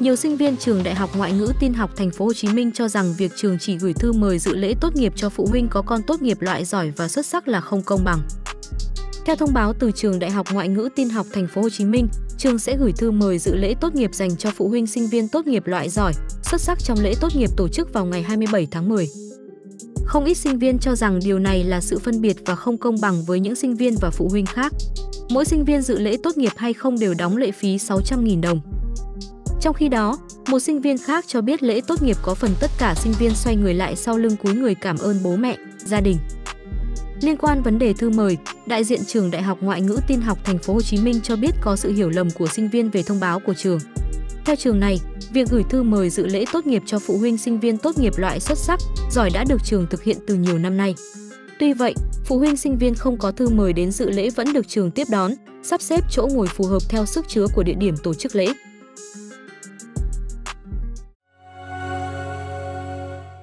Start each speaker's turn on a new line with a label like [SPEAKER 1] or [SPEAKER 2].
[SPEAKER 1] nhiều sinh viên trường Đại học Ngoại ngữ Tin học Thành phố Hồ Chí Minh cho rằng việc trường chỉ gửi thư mời dự lễ tốt nghiệp cho phụ huynh có con tốt nghiệp loại giỏi và xuất sắc là không công bằng. Theo thông báo từ trường Đại học Ngoại ngữ Tin học Thành phố Hồ Chí Minh, trường sẽ gửi thư mời dự lễ tốt nghiệp dành cho phụ huynh sinh viên tốt nghiệp loại giỏi, xuất sắc trong lễ tốt nghiệp tổ chức vào ngày 27 tháng 10. Không ít sinh viên cho rằng điều này là sự phân biệt và không công bằng với những sinh viên và phụ huynh khác. Mỗi sinh viên dự lễ tốt nghiệp hay không đều đóng lệ phí 600.000 đồng. Trong khi đó, một sinh viên khác cho biết lễ tốt nghiệp có phần tất cả sinh viên xoay người lại sau lưng cúi người cảm ơn bố mẹ, gia đình. Liên quan vấn đề thư mời, đại diện trường Đại học Ngoại ngữ Tin học Thành phố Hồ Chí Minh cho biết có sự hiểu lầm của sinh viên về thông báo của trường. Theo trường này, việc gửi thư mời dự lễ tốt nghiệp cho phụ huynh sinh viên tốt nghiệp loại xuất sắc, giỏi đã được trường thực hiện từ nhiều năm nay. Tuy vậy, phụ huynh sinh viên không có thư mời đến dự lễ vẫn được trường tiếp đón, sắp xếp chỗ ngồi phù hợp theo sức chứa của địa điểm tổ chức lễ.